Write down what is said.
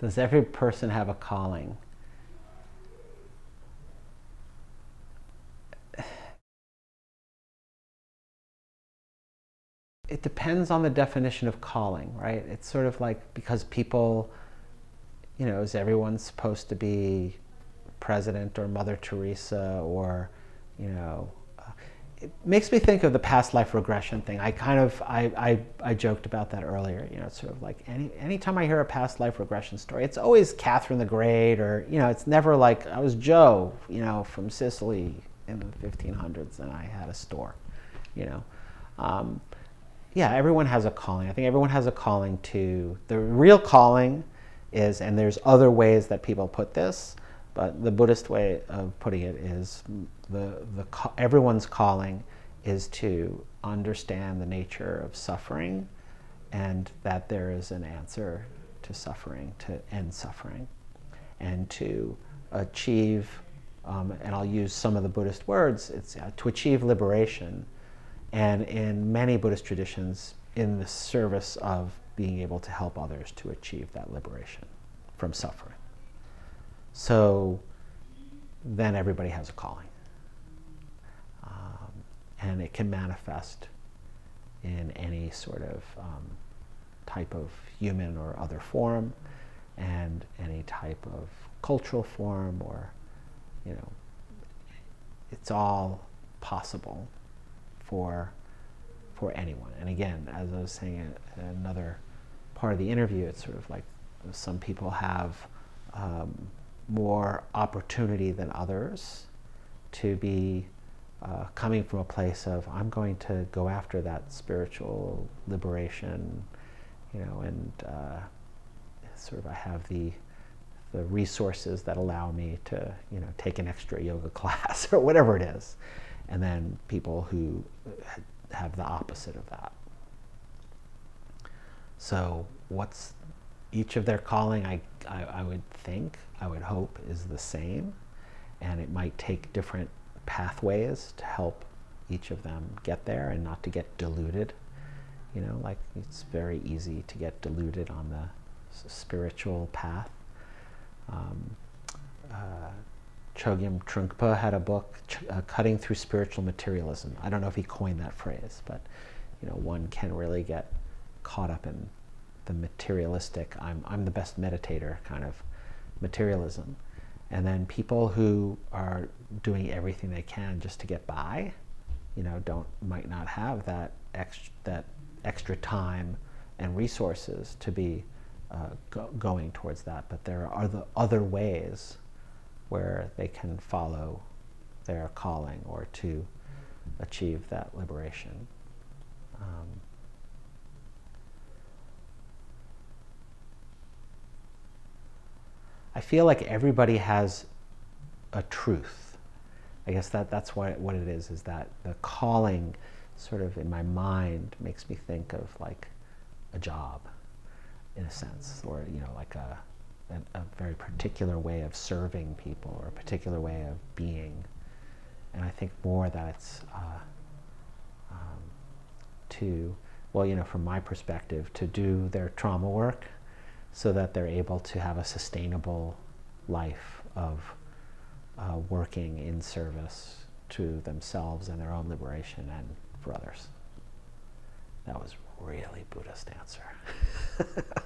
Does every person have a calling? It depends on the definition of calling, right? It's sort of like because people, you know, is everyone supposed to be president or Mother Teresa or, you know, it makes me think of the past life regression thing. I kind of I, I, I joked about that earlier. You know, it's sort of like any anytime I hear a past life regression story, it's always Catherine the Great, or you know, it's never like I was Joe, you know, from Sicily in the 1500s, and I had a store. You know, um, yeah, everyone has a calling. I think everyone has a calling to the real calling is, and there's other ways that people put this. But the Buddhist way of putting it is the, the, everyone's calling is to understand the nature of suffering and that there is an answer to suffering, to end suffering, and to achieve, um, and I'll use some of the Buddhist words, it's uh, to achieve liberation. And in many Buddhist traditions, in the service of being able to help others to achieve that liberation from suffering. So then everybody has a calling. Um, and it can manifest in any sort of um, type of human or other form and any type of cultural form or, you know, it's all possible for, for anyone. And again, as I was saying in another part of the interview, it's sort of like some people have um, more opportunity than others to be uh, coming from a place of I'm going to go after that spiritual liberation, you know, and uh, sort of I have the the resources that allow me to you know take an extra yoga class or whatever it is, and then people who have the opposite of that. So what's each of their calling, I, I, I, would think, I would hope, is the same. And it might take different pathways to help each of them get there and not to get diluted. You know, like it's very easy to get diluted on the spiritual path. Um, uh, Chogyam Trungpa had a book, uh, Cutting Through Spiritual Materialism. I don't know if he coined that phrase, but you know, one can really get caught up in the materialistic, I'm, I'm the best meditator kind of materialism. And then people who are doing everything they can just to get by, you know, don't might not have that extra, that extra time and resources to be uh, go, going towards that. But there are the other ways where they can follow their calling or to achieve that liberation. Um, I feel like everybody has a truth. I guess that that's what what it is. Is that the calling, sort of in my mind, makes me think of like a job, in a sense, or you know, like a a, a very particular way of serving people or a particular way of being. And I think more that it's uh, um, to, well, you know, from my perspective, to do their trauma work so that they're able to have a sustainable life of uh, working in service to themselves and their own liberation and for others. That was really Buddhist answer.